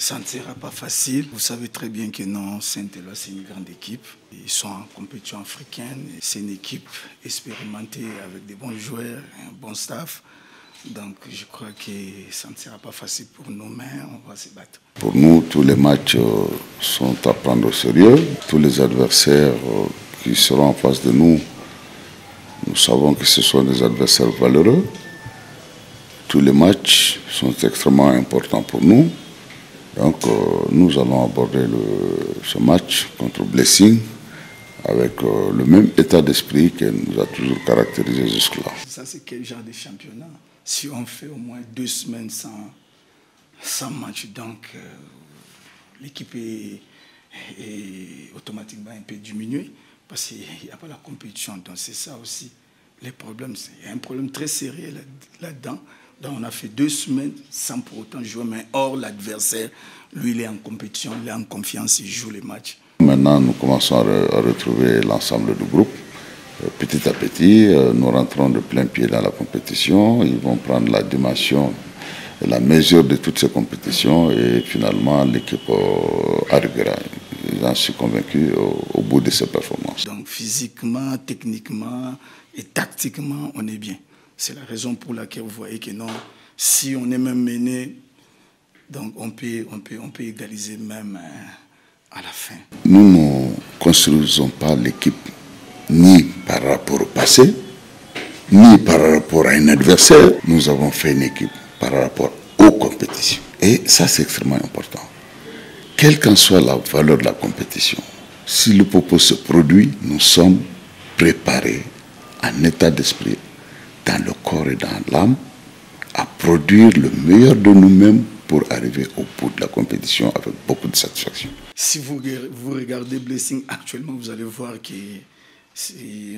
Ça ne sera pas facile. Vous savez très bien que non, Saint-Éloi, c'est une grande équipe. Ils sont en compétition africaine. C'est une équipe expérimentée avec des bons joueurs, un bon staff. Donc je crois que ça ne sera pas facile pour nous, mais on va se battre. Pour nous, tous les matchs euh, sont à prendre au sérieux. Tous les adversaires euh, qui seront en face de nous, nous savons que ce sont des adversaires valeureux. Tous les matchs sont extrêmement importants pour nous. Donc euh, nous allons aborder ce match contre Blessing avec le même état d'esprit qui nous a toujours caractérisé jusque-là. Ça, c'est quel genre de championnat si on fait au moins deux semaines sans, match, donc euh, l'équipe est, automatiquement un peu diminuée? Parce qu'il n'y a pas la compétition. Donc c'est ça aussi les problèmes. Il y a un problème très sérieux là-dedans. Donc on a fait deux semaines sans pour autant jouer, mais hors l'adversaire, lui il est en compétition, il est en confiance, il joue les matchs. Maintenant nous commençons à retrouver l'ensemble du groupe. Euh, petit à petit, euh, nous rentrons de plein pied dans la compétition. Ils vont prendre la dimension et la mesure de toutes ces compétitions et finalement l'équipe euh, arrivera. J'en suis convaincu au, bout de ces performances. Donc physiquement, techniquement et tactiquement, on est bien. C'est la raison pour laquelle vous voyez que non, si on est même mené, on peut, on peut, on peut égaliser même à la fin. Nous ne construisons pas l'équipe ni par rapport au passé, ni par rapport à un adversaire. Nous avons fait une équipe par rapport aux compétitions. Et ça, c'est extrêmement important. Quelle qu'en soit la valeur de la compétition, si le propos se produit, nous sommes préparés en état d'esprit, dans l'âme, à produire le meilleur de nous-mêmes pour arriver au bout de la compétition avec beaucoup de satisfaction. Si vous, vous regardez Blessing actuellement, vous allez voir que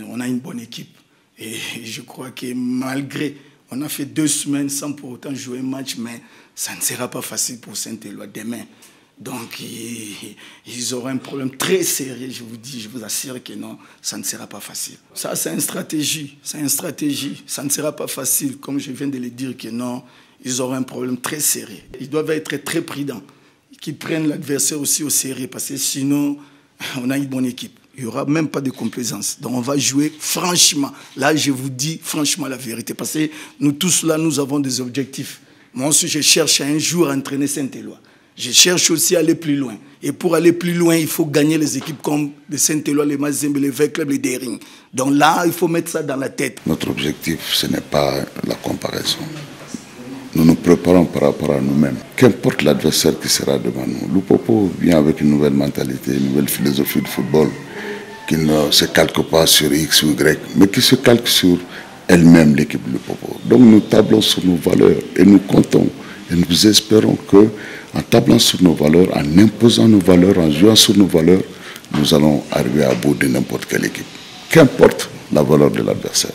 on a une bonne équipe. Et je crois que malgré, on a fait deux semaines sans pour autant jouer un match, mais ça ne sera pas facile pour Saint-Éloi demain. Donc, ils, auront un problème très sérieux, je vous dis, je vous assure que non, ça ne sera pas facile. Ça, c'est une stratégie, c'est une stratégie. Ça ne sera pas facile, comme je viens de le dire, que non, ils auront un problème très sérieux. Ils doivent être très prudents, qu'ils prennent l'adversaire aussi au sérieux, parce que sinon, on a une bonne équipe il n'y aura même pas de complaisance. Donc on va jouer franchement. Là, je vous dis franchement la vérité. Parce que nous tous là, nous avons des objectifs. Moi aussi, je cherche un jour à entraîner Saint-Éloi. Je cherche aussi à aller plus loin. Et pour aller plus loin, il faut gagner les équipes comme les Saint-Éloi, les Mazembe, les V Club, les Dering. Donc là, il faut mettre ça dans la tête. Notre objectif, ce n'est pas la comparaison. Nous nous préparons par rapport à nous-mêmes. Qu'importe l'adversaire qui sera devant nous. Loupopo vient avec une nouvelle mentalité, une nouvelle philosophie de football qui ne se calque pas sur X ou Y, mais qui se calque sur elle-même, l'équipe de Popo. Donc nous tablons sur nos valeurs et nous comptons et nous espérons que en tablant sur nos valeurs, en imposant nos valeurs, en jouant sur nos valeurs, nous allons arriver à bout de n'importe quelle équipe, qu'importe la valeur de l'adversaire.